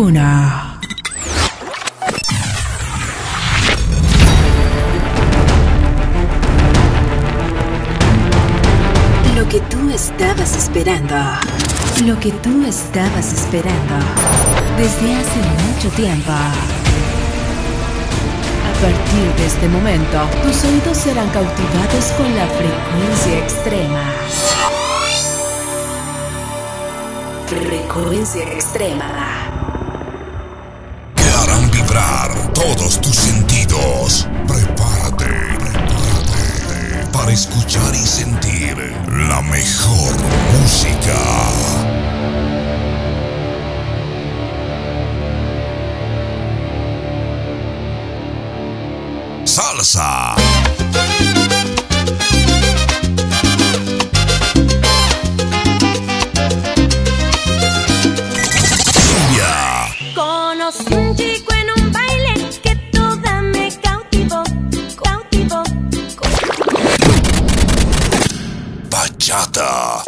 Lo que tú estabas esperando. Lo que tú estabas esperando. Desde hace mucho tiempo. A partir de este momento, tus oídos serán cautivados con la frecuencia extrema. Frecuencia extrema. Vibrar todos tus sentidos. Prepárate, prepárate para escuchar y sentir la mejor música. Salsa. Bachata.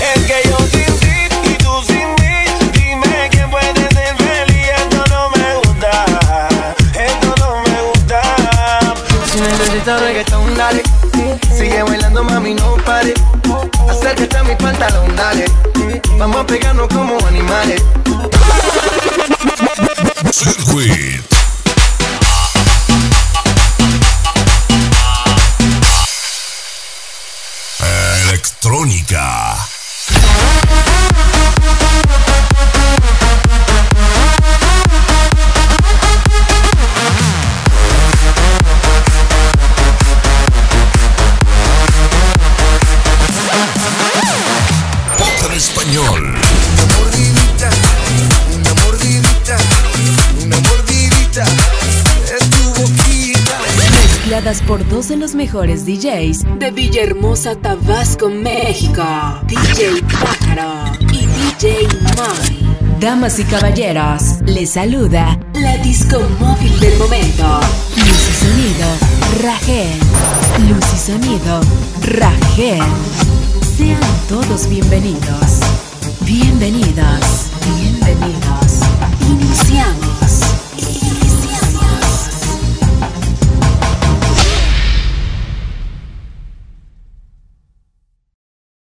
Es que yo sin ti y tú sin mí. Dime quién puede ser feliz. Esto no me gusta. Esto no me gusta. Si necesitas reggaetón, dale. Sigue bailando, mami, no pare. Acércate a mi pantalón, dale. Vamos a pegarnos como animales. Circuit. Electrónica. Pop en español. Una mordidita, una mordidita, una mordidita. Es tu boquita. Por dos de los mejores DJs de Villahermosa, Tabasco, México. DJ Pájaro y DJ Moy. Damas y caballeros, les saluda la disco móvil del momento. Luz y sonido, Ragel. Luz y sonido, Ragel. Sean todos bienvenidos. Bienvenidos. Bienvenidos.